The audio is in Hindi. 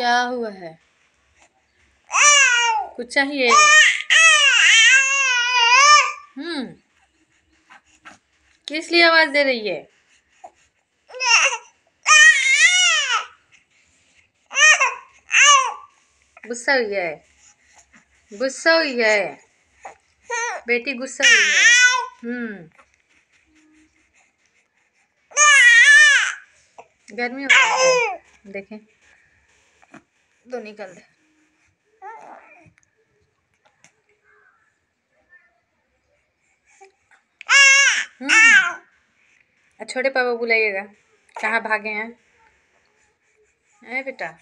क्या हुआ है? कुछ चाहिए? हम्म। किस लिए आवाज़ दे रही है? गुस्सा हुई है। गुस्सा हुई है। बेटी, गुस्सा हुई है। हम्म। गर्मी हो रही है। देखें। दो निकल दे। हम्म। छोटे पापा बुलाइएगा। कहाँ भागे हैं? बेटा।